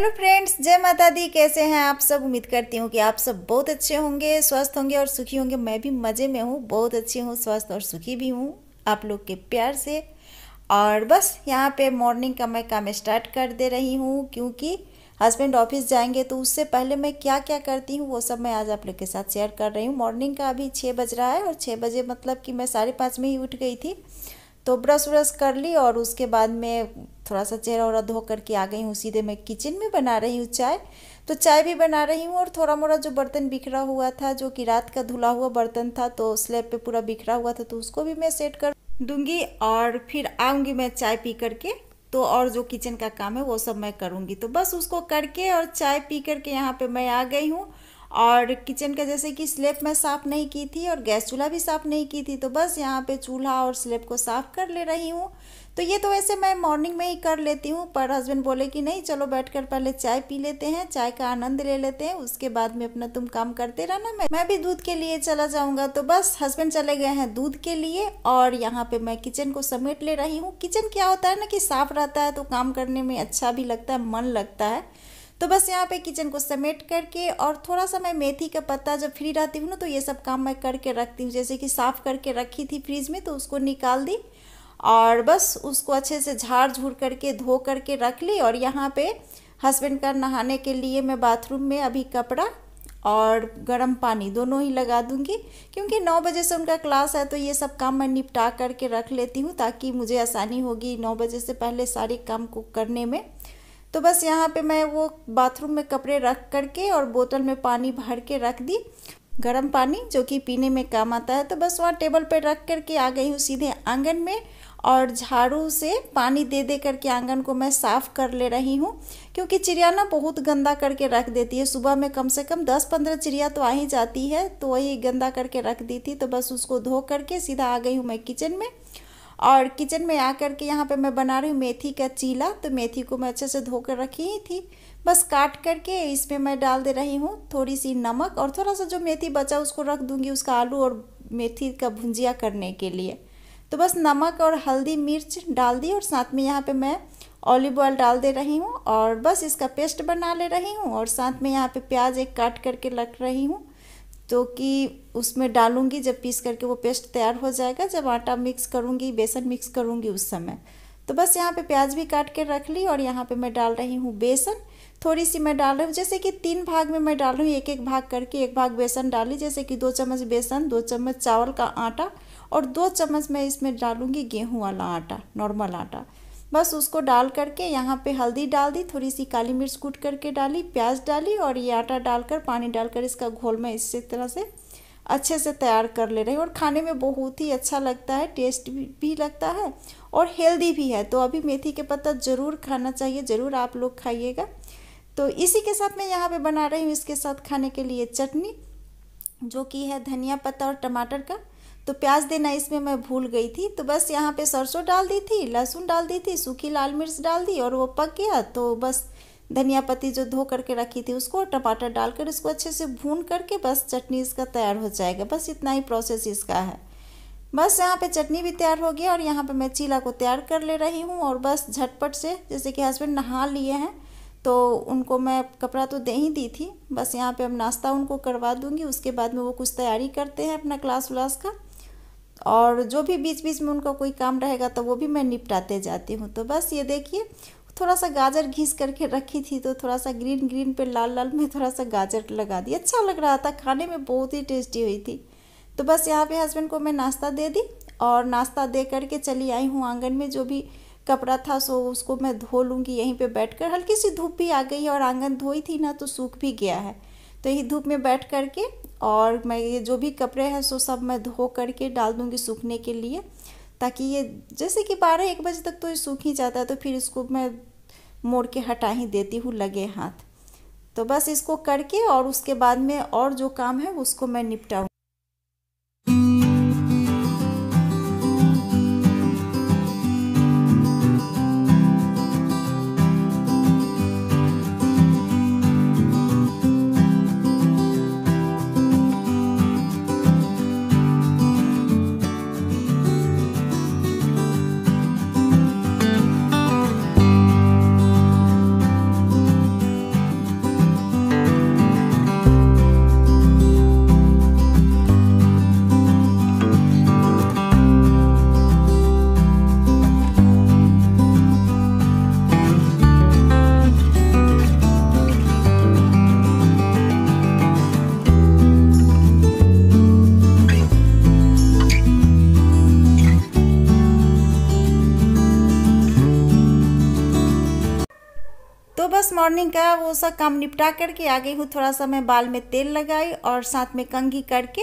Hello friends, जय माता दी। कैसे हैं आप सब? उम्मीद करती हूँ कि आप सब बहुत अच्छे होंगे, स्वस्थ होंगे और सुखी होंगे। मैं भी मज़े में हूँ, बहुत अच्छी हूँ, स्वस्थ और सुखी भी हूँ, आप लोग के प्यार से। और बस, यहाँ पे मॉर्निंग का मैं काम स्टार्ट कर दे रही हूँ, क्योंकि हस्बैंड ऑफ़िस जाएँगे तो उससे पहले मैं क्या क्या करती हूँ, वो सब मैं आज आप लोग के साथ शेयर कर रही हूँ। मॉर्निंग का अभी छः बज रहा है और छः बजे मतलब कि मैं साढ़े पाँच में ही उठ गई थी तो ब्रश व्रश कर ली और उसके बाद में थोड़ा सा चेहरा वरा धो करके आ गई हूँ, सीधे मैं किचन में बना रही हूँ चाय। तो चाय भी बना रही हूँ और थोड़ा मोड़ा जो बर्तन बिखरा हुआ था, जो कि रात का धुला हुआ बर्तन था तो स्लेब पे पूरा बिखरा हुआ था तो उसको भी मैं सेट कर दूँगी और फिर आऊँगी मैं चाय पी करके। तो और जो किचन का काम है, वो सब मैं करूँगी। तो बस उसको करके और चाय पी करके यहाँ पे मैं आ गई हूँ। और किचन का जैसे कि स्लेब मैं साफ़ नहीं की थी और गैस चूल्हा भी साफ़ नहीं की थी तो बस यहाँ पे चूल्हा और स्लेब को साफ़ कर ले रही हूँ। तो ये तो वैसे मैं मॉर्निंग में ही कर लेती हूँ, पर हस्बैंड बोले कि नहीं, चलो बैठकर पहले चाय पी लेते हैं, चाय का आनंद ले लेते हैं, उसके बाद में अपना तुम काम करते रहना, मैं मैं भी दूध के लिए चला जाऊँगा। तो बस हस्बैंड चले गए हैं दूध के लिए और यहाँ पे मैं किचन को समेट ले रही हूँ। किचन क्या होता है ना कि साफ़ रहता है तो काम करने में अच्छा भी लगता है, मन लगता है। तो बस यहाँ पे किचन को समेट करके और थोड़ा सा मैं मेथी का पत्ता जब फ्री रहती हूँ ना तो ये सब काम मैं करके रखती हूँ। जैसे कि साफ़ करके रखी थी फ्रीज में तो उसको निकाल दी और बस उसको अच्छे से झाड़ झूड़ करके धो करके रख ली और यहाँ पे हस्बैंड का नहाने के लिए मैं बाथरूम में अभी कपड़ा और गर्म पानी दोनों ही लगा दूँगी, क्योंकि नौ बजे से उनका क्लास है तो ये सब काम मैं निपटा करके रख लेती हूँ ताकि मुझे आसानी होगी नौ बजे से पहले सारे काम को करने में। तो बस यहाँ पे मैं वो बाथरूम में कपड़े रख करके और बोतल में पानी भर के रख दी, गर्म पानी जो कि पीने में काम आता है। तो बस वहाँ टेबल पर रख करके आ गई हूँ सीधे आँगन में और झाड़ू से पानी दे दे करके आँगन को मैं साफ़ कर ले रही हूँ, क्योंकि चिड़िया ना बहुत गंदा करके रख देती है। सुबह में कम से कम दस पंद्रह चिड़िया तो आ ही जाती है तो वही गंदा करके रख दी थी। तो बस उसको धो करके सीधा आ गई हूँ मैं किचन में। और किचन में आ करके यहाँ पे मैं बना रही हूँ मेथी का चीला। तो मेथी को मैं अच्छे से धो कर रखी ही थी। बस काट करके इसमें मैं डाल दे रही हूँ थोड़ी सी नमक और थोड़ा सा जो मेथी बचा उसको रख दूँगी उसका आलू और मेथी का भुंजिया करने के लिए। तो बस नमक और हल्दी मिर्च डाल दी और साथ में यहाँ पे मैं ऑलिव ऑयल डाल दे रही हूँ और बस इसका पेस्ट बना ले रही हूँ और साथ में यहाँ पे प्याज एक काट करके रख रही हूँ। तो कि उसमें डालूँगी, जब पीस करके वो पेस्ट तैयार हो जाएगा, जब आटा मिक्स करूँगी, बेसन मिक्स करूँगी उस समय। तो बस यहाँ पे प्याज भी काट के रख ली और यहाँ पे मैं डाल रही हूँ बेसन। थोड़ी सी मैं डाल रही हूँ, जैसे कि तीन भाग में मैं डाल रही हूँ एक एक भाग करके एक भाग बेसन डाली जैसे कि दो चम्मच बेसन, दो चम्मच चावल का आटा और दो चम्मच मैं इसमें डालूँगी गेहूँ वाला आटा नॉर्मल आटा। बस उसको डाल करके यहाँ पे हल्दी डाल दी थोड़ी सी काली मिर्च कूट करके डाली प्याज डाली और ये आटा डालकर पानी डालकर इसका घोल मैं इसी तरह से अच्छे से तैयार कर ले रही और खाने में बहुत ही अच्छा लगता है टेस्ट भी, भी लगता है और हेल्दी भी है। तो अभी मेथी के पत्ता ज़रूर खाना चाहिए ज़रूर आप लोग खाइएगा। तो इसी के साथ मैं यहाँ पे बना रही हूँ इसके साथ खाने के लिए चटनी जो कि है धनिया पत्ता और टमाटर का। तो प्याज देना इसमें मैं भूल गई थी तो बस यहाँ पे सरसों डाल दी थी, लहसुन डाल दी थी, सूखी लाल मिर्च डाल दी और वो पक गया तो बस धनिया पत्ती जो धो करके रखी थी उसको टमाटर डालकर इसको अच्छे से भून करके बस चटनी इसका तैयार हो जाएगा, बस इतना ही प्रोसेस इसका है। बस यहाँ पे चटनी भी तैयार हो गया और यहाँ पे मैं चीला को तैयार कर ले रही हूँ और बस झटपट से, जैसे कि हस्बैंड नहा लिए हैं तो उनको मैं कपड़ा तो दे ही दी थी, बस यहाँ पे अब नाश्ता उनको करवा दूँगी, उसके बाद में वो कुछ तैयारी करते हैं अपना क्लास व्लास का। और जो भी बीच बीच में उनका कोई काम रहेगा तो वो भी मैं निपटाते जाती हूँ। तो बस ये देखिए थोड़ा सा गाजर घिस करके रखी थी तो थोड़ा सा ग्रीन ग्रीन पे लाल लाल में थोड़ा सा गाजर लगा दी अच्छा लग रहा था, खाने में बहुत ही टेस्टी हुई थी। तो बस यहाँ पे हस्बैंड को मैं नाश्ता दे दी और नाश्ता दे करके चली आई हूँ आँगन में। जो भी कपड़ा था, सो उसको मैं धो लूँगी, यहीं पे बैठकर। हल्की सी धूप भी आ गई है और आँगन धोई थी ना तो सूख भी गया है। तो यही धूप में बैठ करके और मैं ये जो भी कपड़े हैं सो सब मैं धो करके डाल दूँगी सूखने के लिए, ताकि ये जैसे कि बारह एक बजे तक तो ये सूख ही जाता है तो फिर इसको मैं मोड़ के हटा ही देती हूँ लगे हाथ। तो बस इसको करके और उसके बाद में और जो काम है उसको मैं निपटाऊँ। मॉर्निंग का वो सब काम निपटा करके आ गई हूँ थोड़ा सा मैं बाल में तेल लगाई और साथ में कंघी करके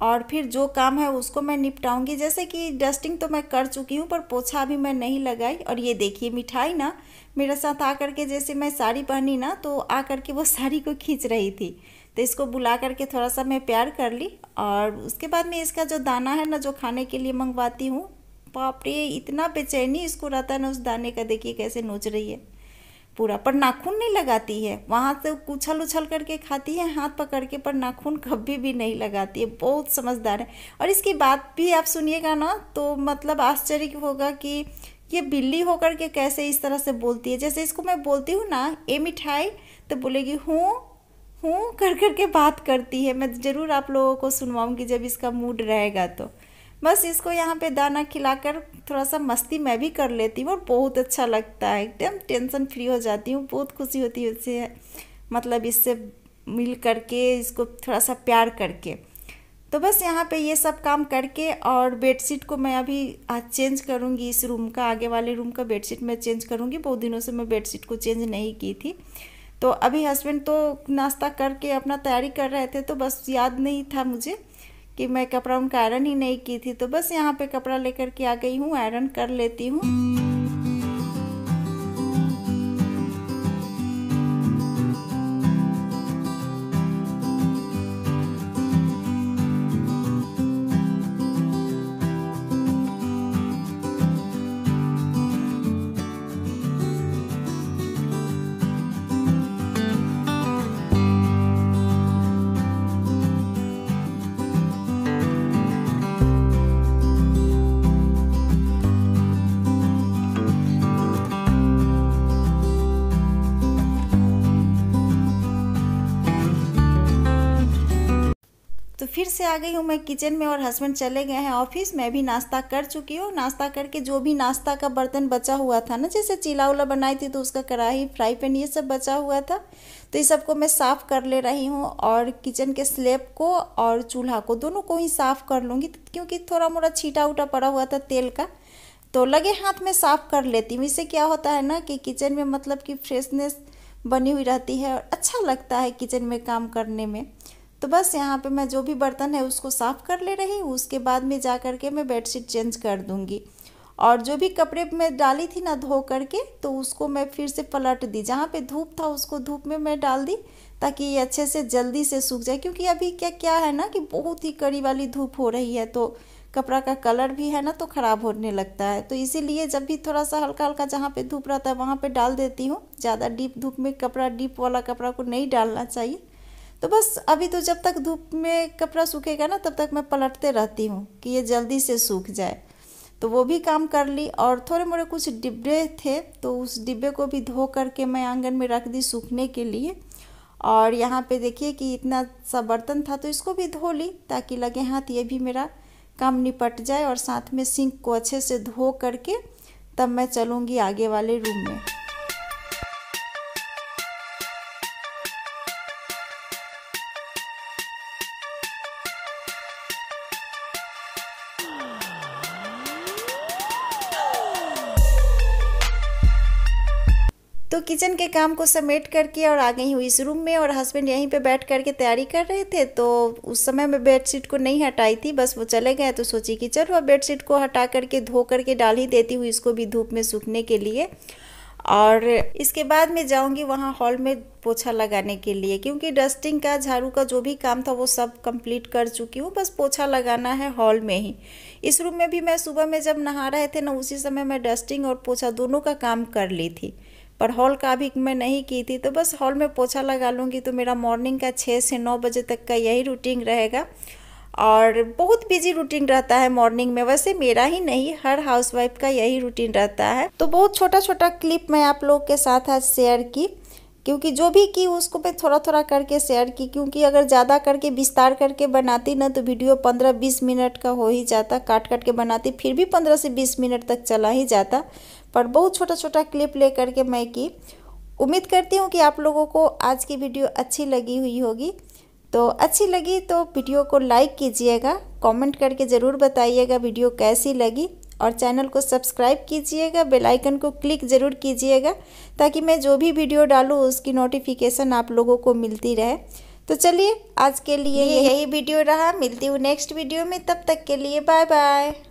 और फिर जो काम है उसको मैं निपटाऊँगी। जैसे कि डस्टिंग तो मैं कर चुकी हूँ, पर पोछा भी मैं नहीं लगाई। और ये देखिए मिठाई ना, मेरे साथ आ करके जैसे मैं साड़ी पहनी ना तो आ करके वो साड़ी को खींच रही थी। तो इसको बुला करके थोड़ा सा मैं प्यार कर ली और उसके बाद में इसका जो दाना है ना, जो खाने के लिए मंगवाती हूँ रे, इतना बेचैनी इसको रहता है ना, उस दाने का देखिए कैसे नोच रही है। पूरा, पर नाखून नहीं लगाती है। वहाँ से उछल उछल करके खाती है, हाथ पकड़ के, पर नाखून कभी भी नहीं लगाती है। बहुत समझदार है। और इसकी बात भी आप सुनिएगा ना तो मतलब आश्चर्य होगा कि ये बिल्ली होकर के कैसे इस तरह से बोलती है? जैसे इसको मैं बोलती हूँ ना, ए मिठाई तो बोलेगी, हूँ हूँ कर कर के बात करती है। मैं ज़रूर आप लोगों को सुनवाऊँगी जब इसका मूड रहेगा तो। बस इसको यहाँ पे दाना खिलाकर थोड़ा सा मस्ती मैं भी कर लेती हूँ और बहुत अच्छा लगता है। एकदम टेंशन फ्री हो जाती हूँ, बहुत खुशी होती है उससे मतलब इससे मिल करके, इसको थोड़ा सा प्यार करके। तो बस यहाँ पे ये सब काम करके और बेडशीट को मैं अभी आज चेंज करूँगी इस रूम का, आगे वाले रूम का बेडशीट मैं चेंज करूँगी। बहुत दिनों से मैं बेडशीट को चेंज नहीं की थी। तो अभी हस्बैंड तो नाश्ता करके अपना तैयारी कर रहे थे तो बस याद नहीं था मुझे। कि मैं कपड़ा उनका आयरन ही नहीं की थी तो बस यहाँ पे कपड़ा लेकर के आ गई हूँ आयरन कर लेती हूँ। फिर से आ गई हूँ मैं किचन में और हस्बैंड चले गए हैं ऑफ़िस। मैं भी नाश्ता कर चुकी हूँ। नाश्ता करके जो भी नाश्ता का बर्तन बचा हुआ था ना, जैसे चीला उला बनाई थी तो उसका कढ़ाई, फ्राई पैन, ये सब बचा हुआ था। तो इस सबको मैं साफ़ कर ले रही हूँ और किचन के स्लेब को और चूल्हा को, दोनों को ही साफ़ कर लूँगी क्योंकि थोड़ा मोड़ा छीटा उटा पड़ा हुआ था तेल का। तो लगे हाथ में साफ़ कर लेती हूँ। इससे क्या होता है ना कि किचन में मतलब कि फ्रेशनेस बनी हुई रहती है और अच्छा लगता है किचन में काम करने में। तो बस यहाँ पे मैं जो भी बर्तन है उसको साफ़ कर ले रही हूँ, उसके बाद में जा कर के मैं बेडशीट चेंज कर दूँगी। और जो भी कपड़े मैं डाली थी ना धो करके तो उसको मैं फिर से पलट दी। जहाँ पे धूप था, उसको धूप में मैं डाल दी, ताकि ये अच्छे से जल्दी से सूख जाए। क्योंकि अभी क्या क्या है ना कि बहुत ही कड़ी वाली धूप हो रही है तो कपड़ा का कलर भी है ना तो ख़राब होने लगता है। तो इसीलिए जब भी थोड़ा सा हल्का हल्का जहाँ पे धूप रहता है, वहाँ पे डाल देती हूँ। ज़्यादा डीप धूप में कपड़ा, डीप वाला कपड़ा को नहीं डालना चाहिए। तो बस अभी तो जब तक धूप में कपड़ा सूखेगा ना, तब तक मैं पलटते रहती हूँ कि ये जल्दी से सूख जाए। तो वो भी काम कर ली और थोड़े मोड़े कुछ डिब्बे थे तो उस डिब्बे को भी धो करके मैं आँगन में रख दी सूखने के लिए। और यहाँ पे देखिए कि इतना सा बर्तन था तो इसको भी धो ली ताकि लगे हाथ ये भी मेरा काम निपट जाए और साथ में सिंक को अच्छे से धो करके तब मैं चलूँगी आगे वाले रूम में। किचन के काम को समेट करके और आ गई हूँ इस रूम में और हस्बैंड यहीं पे बैठ करके तैयारी कर रहे थे तो उस समय मैं बेडशीट को नहीं हटाई थी, बस वो चले गए तो सोची कि चलो अब बेडशीट को हटा करके, धो करके डाल ही देती हूँ इसको भी धूप में सूखने के लिए। और इसके बाद मैं जाऊँगी वहाँ हॉल में पोछा लगाने के लिए, क्योंकि डस्टिंग का, झाड़ू का जो भी काम था वो सब कंप्लीट कर चुकी हूँ, बस पोछा लगाना है हॉल में ही। इस रूम में भी मैं सुबह में जब नहा रहे थे ना, उसी समय मैं डस्टिंग और पोछा दोनों का काम कर ली थी। पर हॉल का अभी मैं नहीं की थी तो बस हॉल में पोछा लगा लूँगी। तो मेरा मॉर्निंग का छः से नौ बजे तक का यही रूटीन रहेगा। और बहुत बिज़ी रूटीन रहता है मॉर्निंग में। वैसे मेरा ही नहीं, हर हाउसवाइफ का यही रूटीन रहता है। तो बहुत छोटा छोटा क्लिप मैं आप लोग के साथ आज शेयर की, क्योंकि जो भी की उसको मैं थोड़ा थोड़ा करके शेयर की, क्योंकि अगर ज़्यादा करके, विस्तार करके बनाती ना तो वीडियो पंद्रह बीस मिनट का हो ही जाता। काट काट के बनाती, फिर भी पंद्रह से बीस मिनट तक चला ही जाता। पर बहुत छोटा छोटा क्लिप ले करके मैं की। उम्मीद करती हूँ कि आप लोगों को आज की वीडियो अच्छी लगी हुई होगी। तो अच्छी लगी तो वीडियो को लाइक कीजिएगा कमेंट करके ज़रूर बताइएगा वीडियो कैसी लगी और चैनल को सब्सक्राइब कीजिएगा बेल आइकन को क्लिक ज़रूर कीजिएगा ताकि मैं जो भी वीडियो डालूँ उसकी नोटिफिकेशन आप लोगों को मिलती रहे। तो चलिए आज के लिए यही वीडियो रहा। मिलती हूँ नेक्स्ट वीडियो में। तब तक के लिए बाय बाय